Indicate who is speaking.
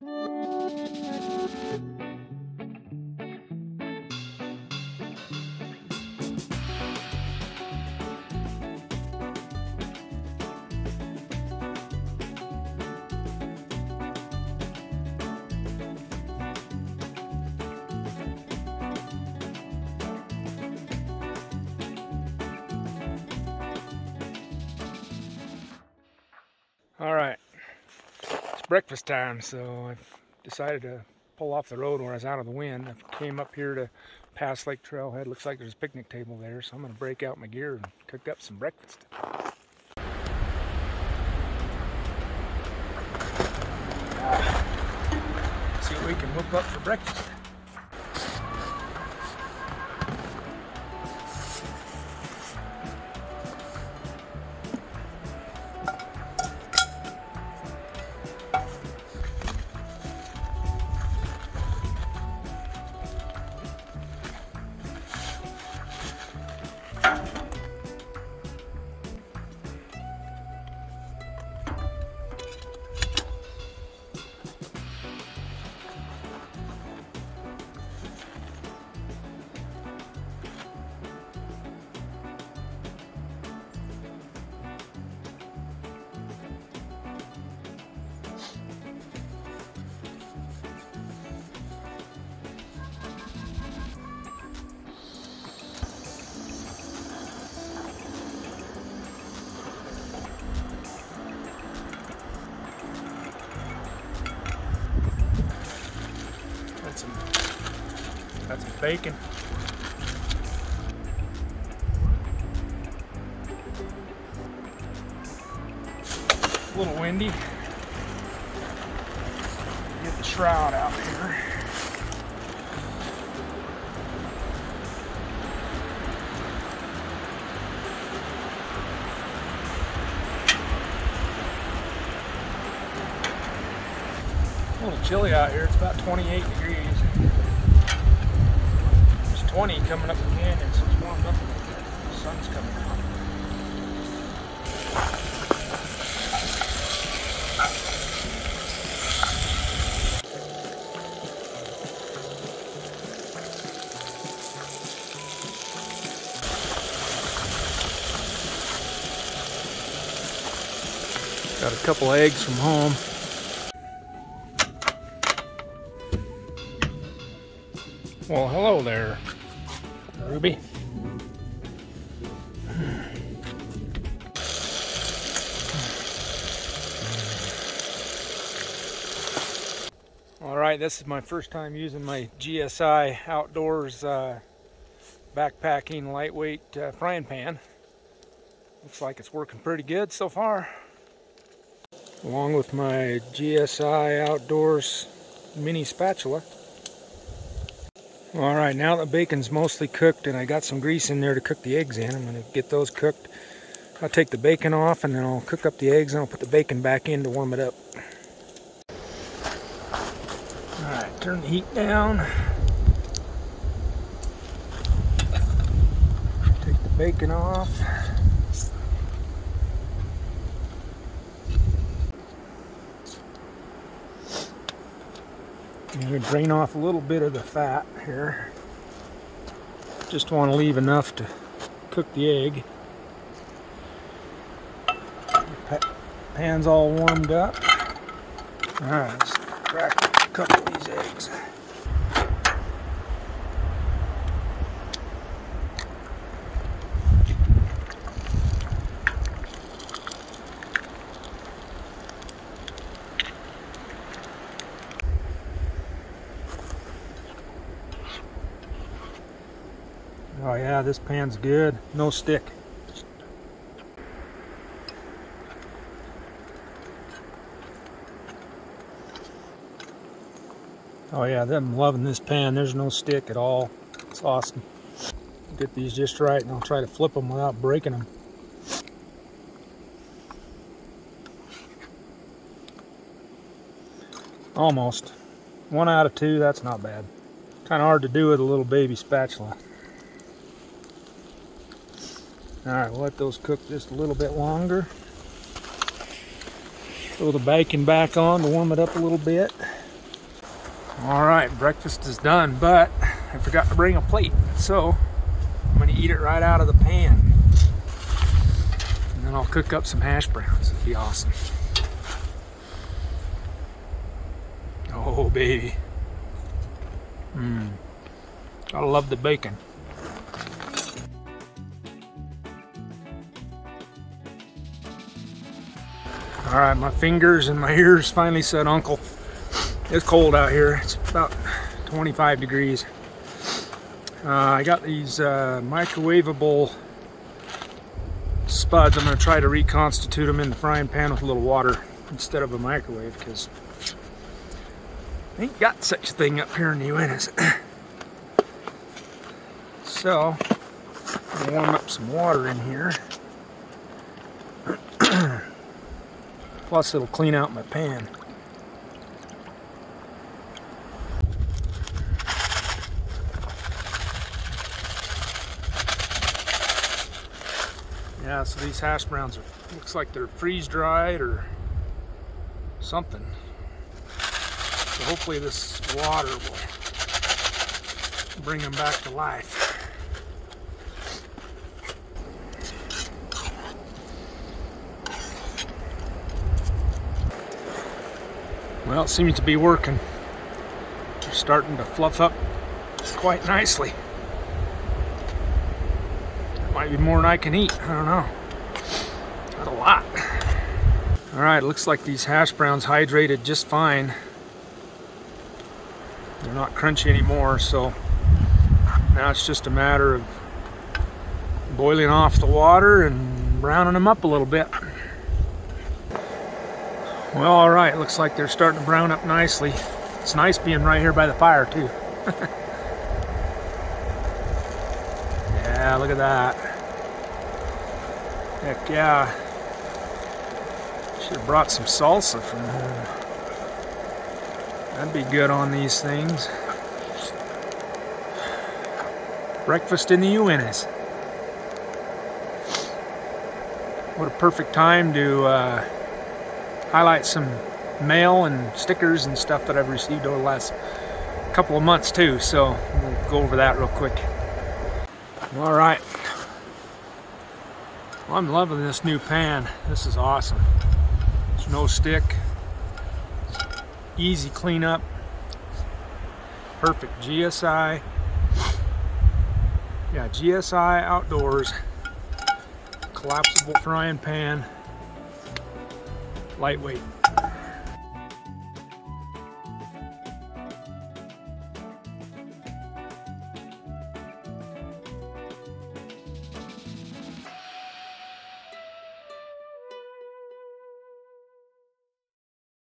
Speaker 1: All right, breakfast time, so I've decided to pull off the road where I was out of the wind. I came up here to Pass Lake Trailhead. Looks like there's a picnic table there, so I'm gonna break out my gear and cook up some breakfast. See what we can whip up for breakfast. Some bacon. A little windy. Get the shroud out here. A little chilly out here. It's about 28 degrees. It's 20 coming up the canyon, so it's warmed up a little bit. The sun's coming out. Got a couple eggs from home. Well, hello there, Ruby. All right, this is my first time using my GSI Outdoors uh, backpacking lightweight uh, frying pan. Looks like it's working pretty good so far. Along with my GSI Outdoors mini spatula. All right, now the bacon's mostly cooked and I got some grease in there to cook the eggs in. I'm gonna get those cooked. I'll take the bacon off and then I'll cook up the eggs and I'll put the bacon back in to warm it up. All right, turn the heat down. Take the bacon off. I'm going to drain off a little bit of the fat here. Just want to leave enough to cook the egg. Pa pan's all warmed up. Alright, let's crack a couple of these eggs. Oh yeah, this pan's good. No stick. Oh yeah, I'm loving this pan. There's no stick at all. It's awesome. Get these just right and I'll try to flip them without breaking them. Almost. One out of two, that's not bad. Kind of hard to do with a little baby spatula. Alright, we'll let those cook just a little bit longer. Throw the bacon back on to warm it up a little bit. All right, breakfast is done, but I forgot to bring a plate. So I'm gonna eat it right out of the pan. And then I'll cook up some hash browns. It'd be awesome. Oh, baby. Mmm. Gotta love the bacon. All right, my fingers and my ears finally said uncle. It's cold out here. It's about 25 degrees. Uh, I got these uh, microwavable spuds. I'm to try to reconstitute them in the frying pan with a little water instead of a microwave because ain't got such a thing up here in the Uintas. so, warm up some water in here. Plus it'll clean out my pan. Yeah, so these hash browns are, looks like they're freeze dried or something. So hopefully this water will bring them back to life. Well, it seems to be working. They're starting to fluff up quite nicely. That might be more than I can eat. I don't know. That's a lot. All right, looks like these hash browns hydrated just fine. They're not crunchy anymore, so now it's just a matter of boiling off the water and browning them up a little bit. Well, all right, looks like they're starting to brown up nicely. It's nice being right here by the fire, too. yeah, look at that. Heck yeah. Should have brought some salsa from home. That'd be good on these things. Breakfast in the Uintas. What a perfect time to uh, highlight some mail and stickers and stuff that I've received over the last couple of months too. So we'll go over that real quick. All right. Well, I'm loving this new pan. This is awesome. There's no stick. Easy cleanup. Perfect GSI. Yeah, GSI Outdoors. Collapsible frying pan lightweight.